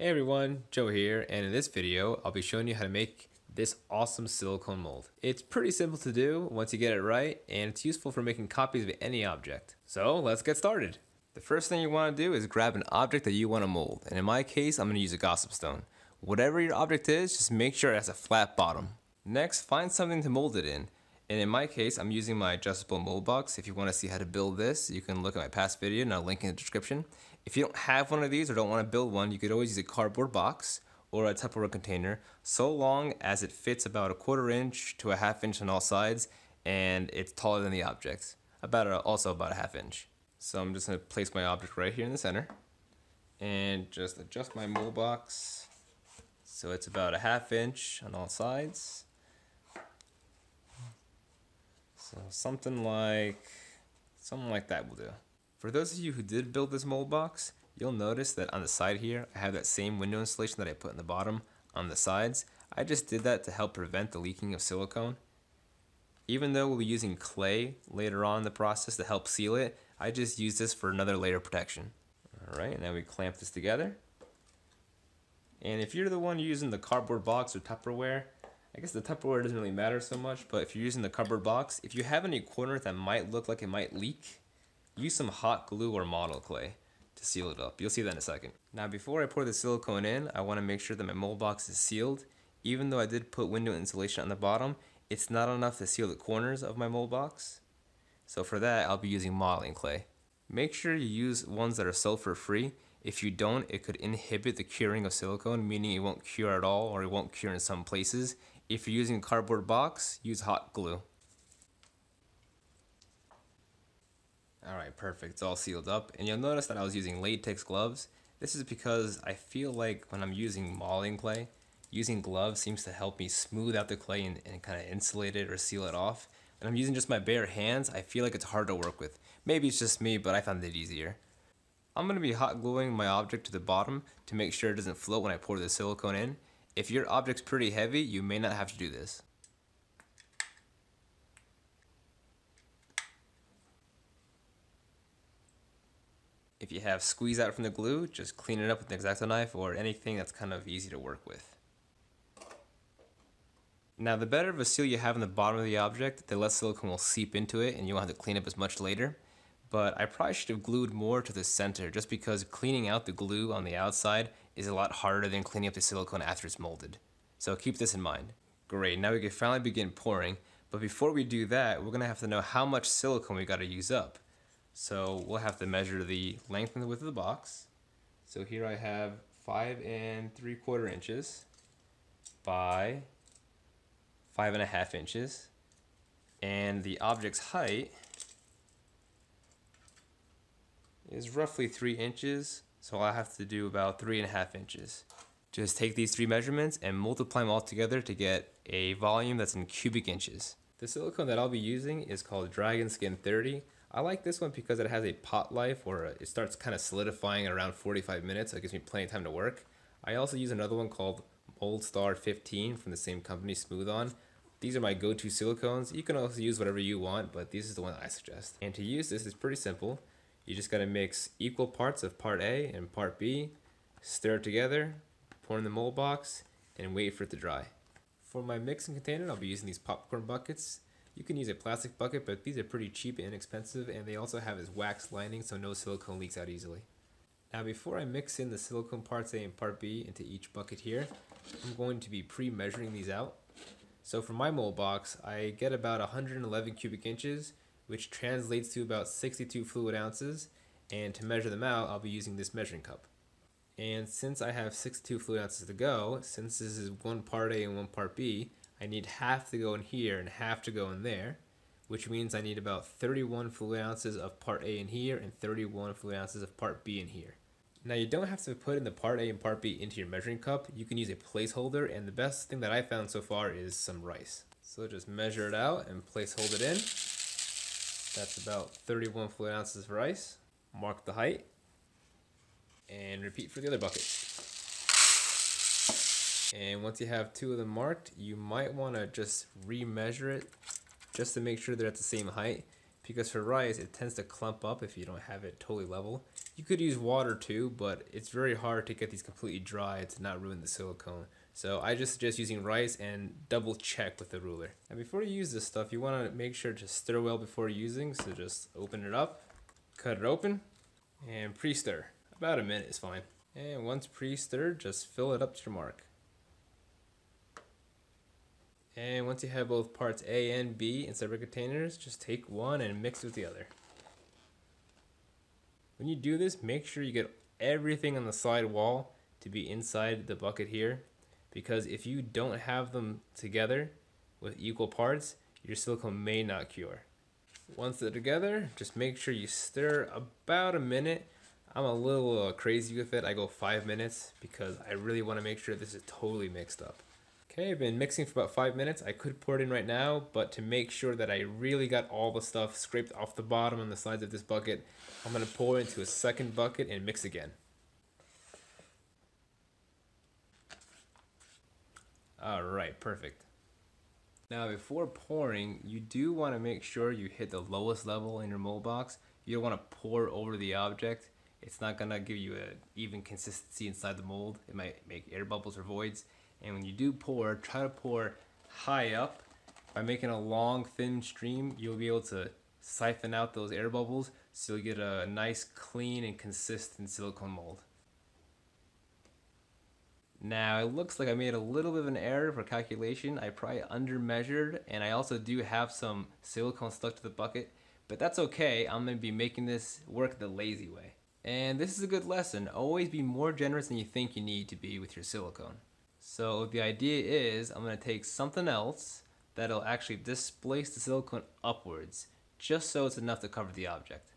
Hey everyone, Joe here, and in this video, I'll be showing you how to make this awesome silicone mold. It's pretty simple to do once you get it right, and it's useful for making copies of any object. So let's get started. The first thing you want to do is grab an object that you want to mold, and in my case, I'm going to use a gossip stone. Whatever your object is, just make sure it has a flat bottom. Next, find something to mold it in. And in my case, I'm using my adjustable mold box. If you want to see how to build this, you can look at my past video and I'll link in the description. If you don't have one of these or don't want to build one, you could always use a cardboard box or a Tupperware container, so long as it fits about a quarter inch to a half inch on all sides and it's taller than the object, about a, also about a half inch. So I'm just going to place my object right here in the center and just adjust my mold box so it's about a half inch on all sides. So something like, something like that will do. For those of you who did build this mold box, you'll notice that on the side here, I have that same window installation that I put in the bottom on the sides. I just did that to help prevent the leaking of silicone. Even though we'll be using clay later on in the process to help seal it, I just use this for another layer of protection. Alright, and then we clamp this together. And if you're the one using the cardboard box or Tupperware, I guess the Tupperware doesn't really matter so much, but if you're using the cupboard box, if you have any corners that might look like it might leak, use some hot glue or model clay to seal it up. You'll see that in a second. Now before I pour the silicone in, I want to make sure that my mold box is sealed. Even though I did put window insulation on the bottom, it's not enough to seal the corners of my mold box. So for that, I'll be using modeling clay. Make sure you use ones that are sulfur free. If you don't, it could inhibit the curing of silicone, meaning it won't cure at all or it won't cure in some places. If you're using a cardboard box, use hot glue. Alright, perfect. It's all sealed up. And you'll notice that I was using latex gloves. This is because I feel like when I'm using modeling clay, using gloves seems to help me smooth out the clay and, and kind of insulate it or seal it off. When I'm using just my bare hands, I feel like it's hard to work with. Maybe it's just me, but I found it easier. I'm going to be hot gluing my object to the bottom to make sure it doesn't float when I pour the silicone in. If your object's pretty heavy, you may not have to do this. If you have squeeze out from the glue, just clean it up with an X-Acto knife or anything that's kind of easy to work with. Now the better of a seal you have in the bottom of the object, the less silicone will seep into it and you won't have to clean up as much later. But I probably should have glued more to the center just because cleaning out the glue on the outside is a lot harder than cleaning up the silicone after it's molded. So keep this in mind. Great, now we can finally begin pouring, but before we do that, we're gonna have to know how much silicone we gotta use up. So we'll have to measure the length and the width of the box. So here I have five and three quarter inches by five and a half inches. And the object's height is roughly three inches. So I'll have to do about three and a half inches. Just take these three measurements and multiply them all together to get a volume that's in cubic inches. The silicone that I'll be using is called Dragon Skin 30. I like this one because it has a pot life where it starts kind of solidifying around 45 minutes. So it gives me plenty of time to work. I also use another one called Mold Star 15 from the same company, Smooth On. These are my go-to silicones. You can also use whatever you want, but this is the one I suggest. And to use this is pretty simple. You just gotta mix equal parts of part A and part B, stir it together, pour in the mold box, and wait for it to dry. For my mixing container, I'll be using these popcorn buckets. You can use a plastic bucket, but these are pretty cheap and inexpensive, and they also have this wax lining so no silicone leaks out easily. Now before I mix in the silicone parts A and part B into each bucket here, I'm going to be pre-measuring these out. So for my mold box, I get about 111 cubic inches, which translates to about 62 fluid ounces, and to measure them out, I'll be using this measuring cup. And since I have 62 fluid ounces to go, since this is one part A and one part B, I need half to go in here and half to go in there, which means I need about 31 fluid ounces of part A in here and 31 fluid ounces of part B in here. Now you don't have to put in the part A and part B into your measuring cup. You can use a placeholder and the best thing that I found so far is some rice. So just measure it out and placehold it in. That's about 31 fluid ounces of rice. Mark the height and repeat for the other bucket. And once you have two of them marked, you might want to just remeasure it just to make sure they're at the same height because for rice it tends to clump up if you don't have it totally level. You could use water too, but it's very hard to get these completely dry to not ruin the silicone. So I just suggest using rice and double check with the ruler. And before you use this stuff, you want to make sure to stir well before using. So just open it up, cut it open, and pre-stir. About a minute is fine. And once pre-stirred, just fill it up to your mark. And once you have both parts A and B in separate containers, just take one and mix with the other. When you do this, make sure you get everything on the side wall to be inside the bucket here because if you don't have them together with equal parts, your silicone may not cure. Once they're together, just make sure you stir about a minute. I'm a little uh, crazy with it. I go five minutes because I really want to make sure this is totally mixed up. Okay, I've been mixing for about five minutes. I could pour it in right now, but to make sure that I really got all the stuff scraped off the bottom and the sides of this bucket, I'm going to pour into a second bucket and mix again. All right, perfect. Now before pouring, you do want to make sure you hit the lowest level in your mold box. You don't want to pour over the object. It's not gonna give you an even consistency inside the mold. It might make air bubbles or voids. And when you do pour, try to pour high up. By making a long thin stream, you'll be able to siphon out those air bubbles so you'll get a nice clean and consistent silicone mold. Now it looks like I made a little bit of an error for calculation. I probably undermeasured and I also do have some silicone stuck to the bucket, but that's okay. I'm gonna be making this work the lazy way. And this is a good lesson. Always be more generous than you think you need to be with your silicone. So the idea is I'm gonna take something else that'll actually displace the silicone upwards, just so it's enough to cover the object.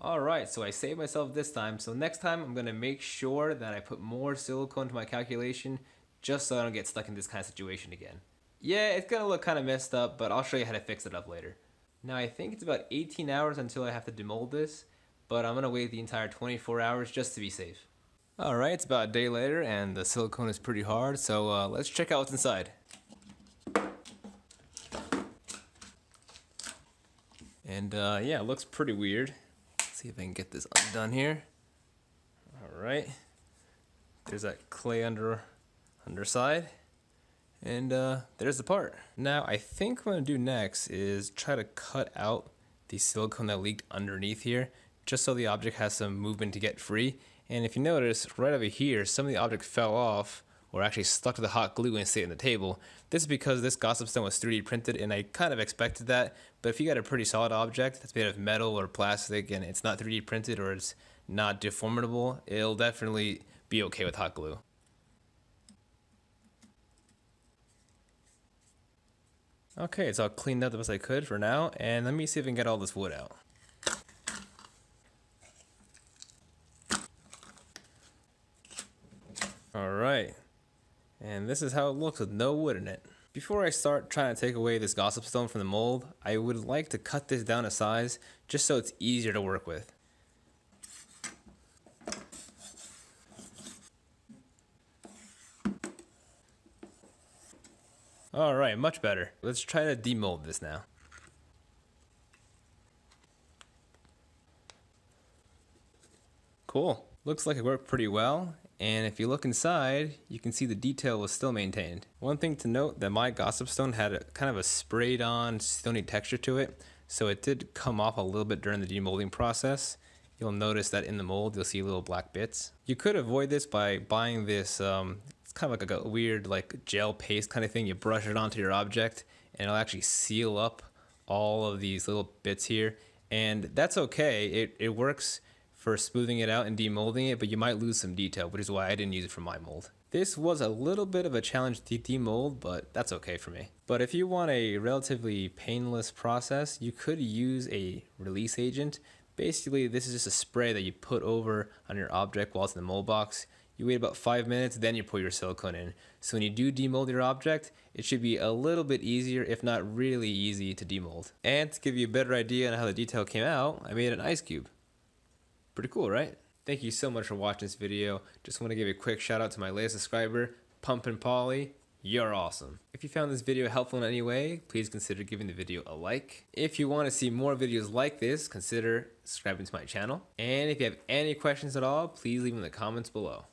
Alright, so I saved myself this time. So next time I'm to make sure that I put more silicone to my calculation just so I don't get stuck in this kind of situation again. Yeah, it's to look kind of messed up, but I'll show you how to fix it up later. Now I think it's about 18 hours until I have to demold this, but I'm to wait the entire 24 hours just to be safe. Alright, it's about a day later and the silicone is pretty hard, so uh, let's check out what's inside. And uh, yeah, it looks pretty weird see if I can get this undone here. All right. There's that clay under underside. And uh, there's the part. Now I think what I'm gonna do next is try to cut out the silicone that leaked underneath here just so the object has some movement to get free. And if you notice, right over here, some of the object fell off or actually stuck to the hot glue and stayed on the table. This is because this gossip stone was 3D printed and I kind of expected that, but if you got a pretty solid object that's made of metal or plastic and it's not 3D printed or it's not deformable, it'll definitely be okay with hot glue. Okay, it's all cleaned up the best I could for now, and let me see if I can get all this wood out. Alright, and this is how it looks with no wood in it. Before I start trying to take away this gossip stone from the mold, I would like to cut this down to size just so it's easier to work with. Alright, much better. Let's try to demold this now. Cool. Looks like it worked pretty well, and if you look inside, you can see the detail was still maintained. One thing to note that my gossip stone had a, kind of a sprayed on stony texture to it, so it did come off a little bit during the demolding process. You'll notice that in the mold, you'll see little black bits. You could avoid this by buying this, um, it's kind of like a, weird like gel paste kind of thing. You brush it onto your object and it'll actually seal up all of these little bits here. And that's okay, it, it works for smoothing it out and demolding it, but you might lose some detail, which is why I didn't use it for my mold. This was a little bit of a challenge to demold, but that's okay for me. But if you want a relatively painless process, you could use a release agent. Basically, this is just a spray that you put over on your object while it's in the mold box. You wait about five minutes, then you put your silicone in. So when you do demold your object, it should be a little bit easier, if not really easy to demold. And to give you a better idea on how the detail came out, I made an ice cube. Pretty cool, right? Thank you so much for watching this video. Just want to give a quick shout out to my latest subscriber, Pumpin' Polly. you're awesome. If you found this video helpful in any way, please consider giving the video a like. If you want to see more videos like this, consider subscribing to my channel. And if you have any questions at all, please leave them in the comments below.